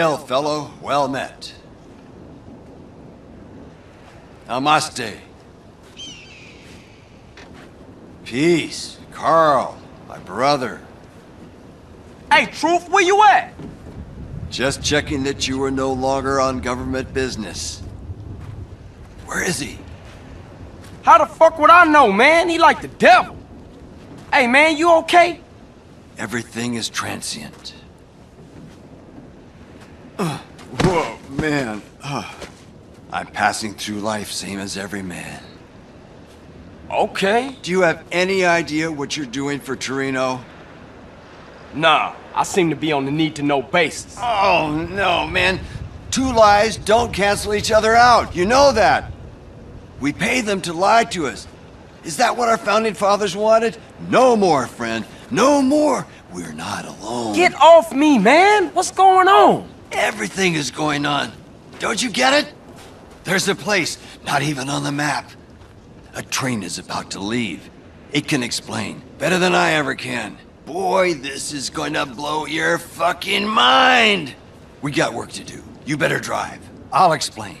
Hail, fellow. Well met. Namaste. Peace. Carl, my brother. Hey, Truth, where you at? Just checking that you are no longer on government business. Where is he? How the fuck would I know, man? He like the devil. Hey, man, you okay? Everything is transient. Man. Ugh. I'm passing through life same as every man. Okay. Do you have any idea what you're doing for Toreno? Nah, I seem to be on the need-to-know basis. Oh, no, man. Two lies don't cancel each other out. You know that. We pay them to lie to us. Is that what our founding fathers wanted? No more, friend. No more. We're not alone. Get off me, man! What's going on? Everything is going on. Don't you get it? There's a place, not even on the map. A train is about to leave. It can explain better than I ever can. Boy, this is going to blow your fucking mind! We got work to do. You better drive. I'll explain.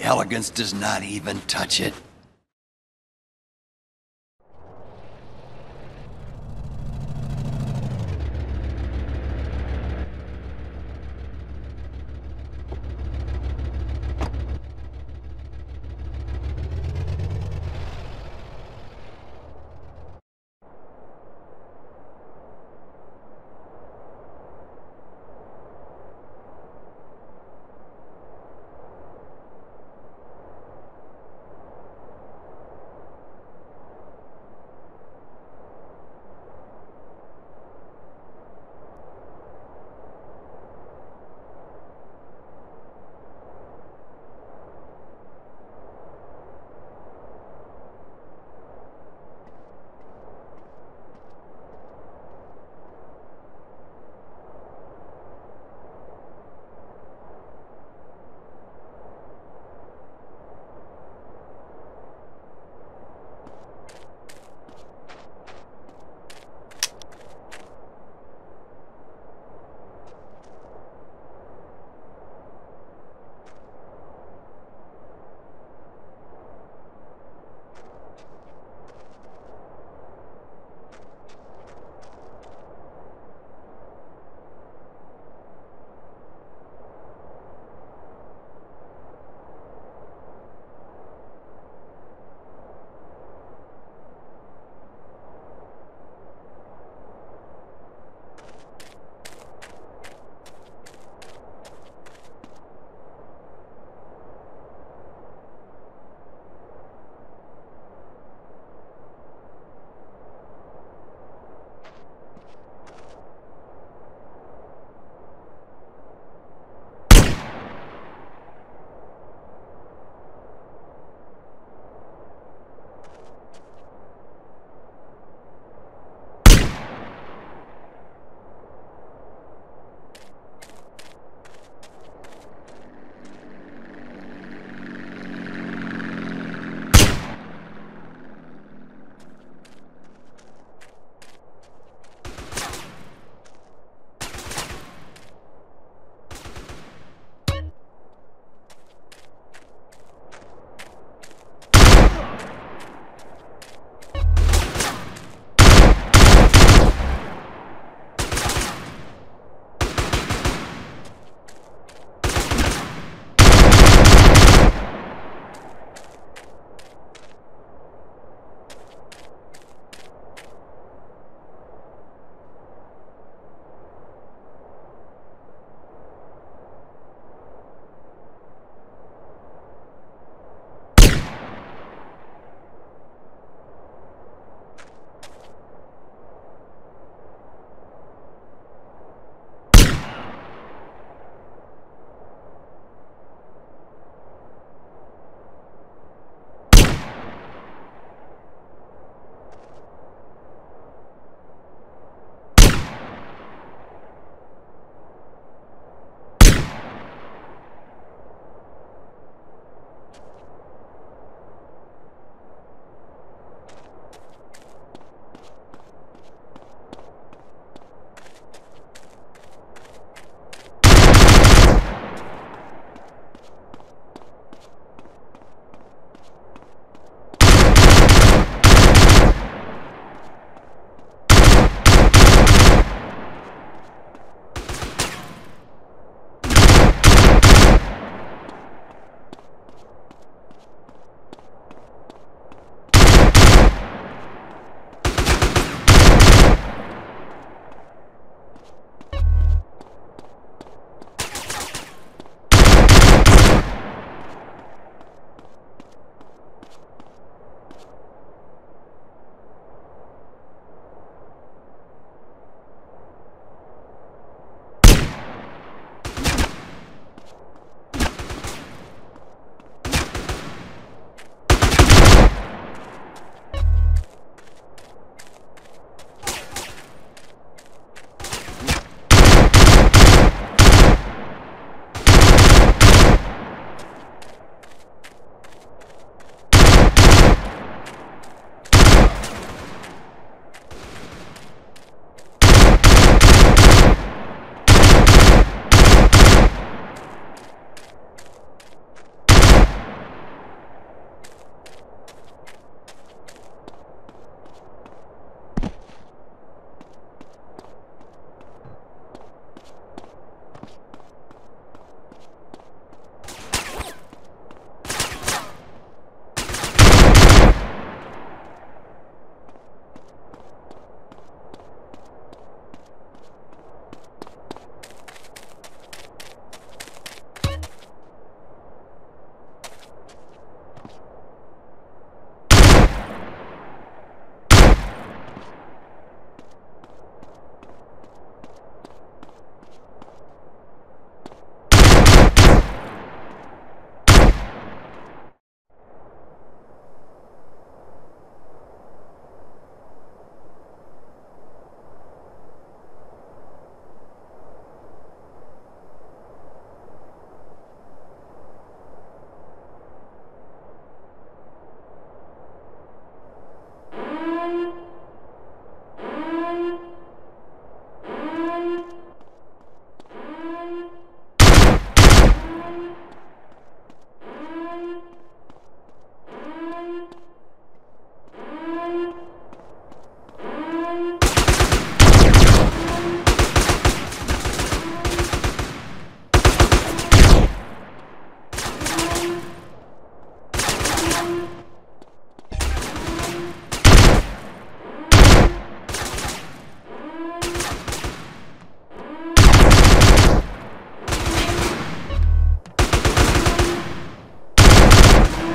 Elegance does not even touch it.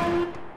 you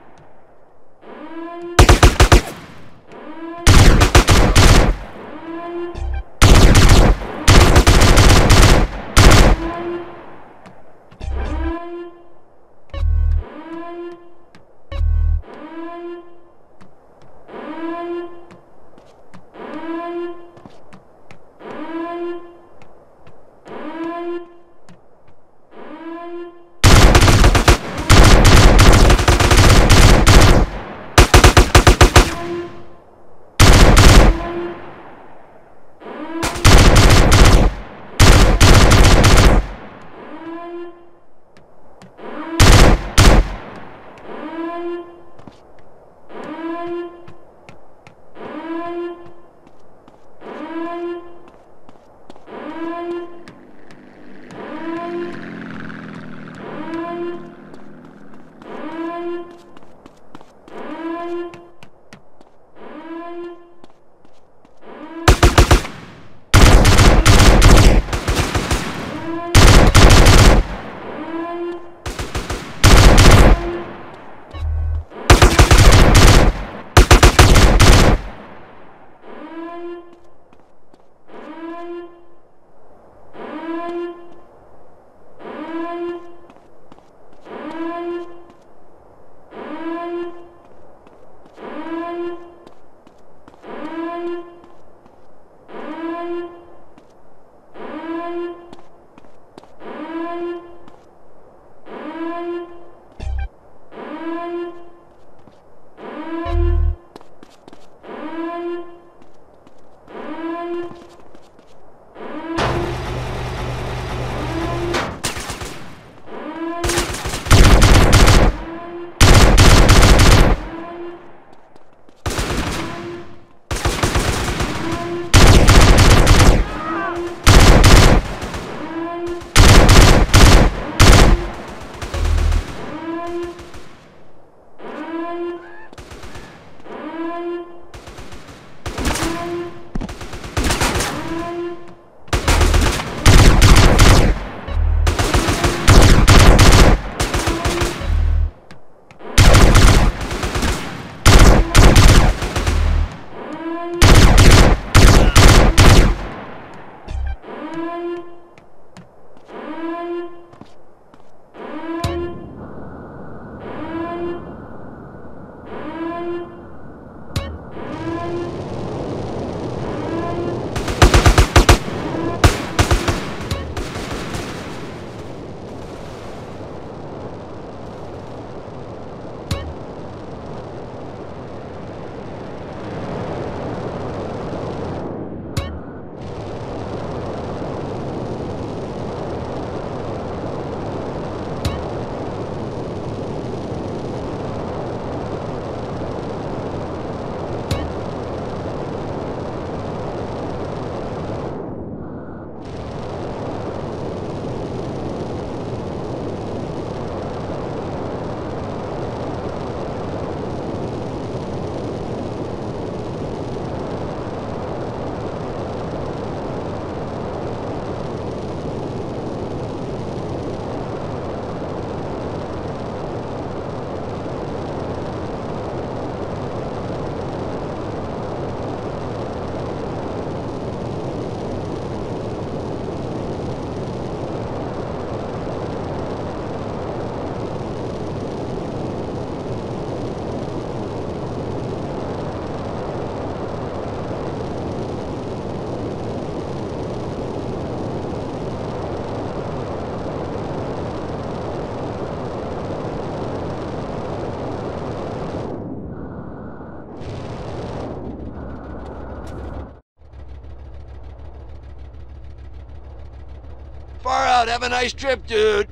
out. Have a nice trip, dude.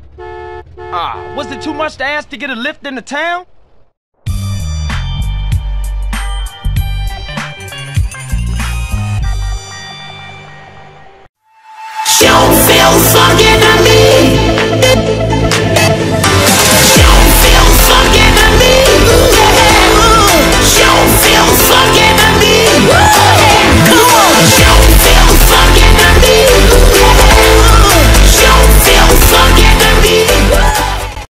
Ah, was it too much to ask to get a lift into town? You feel fucking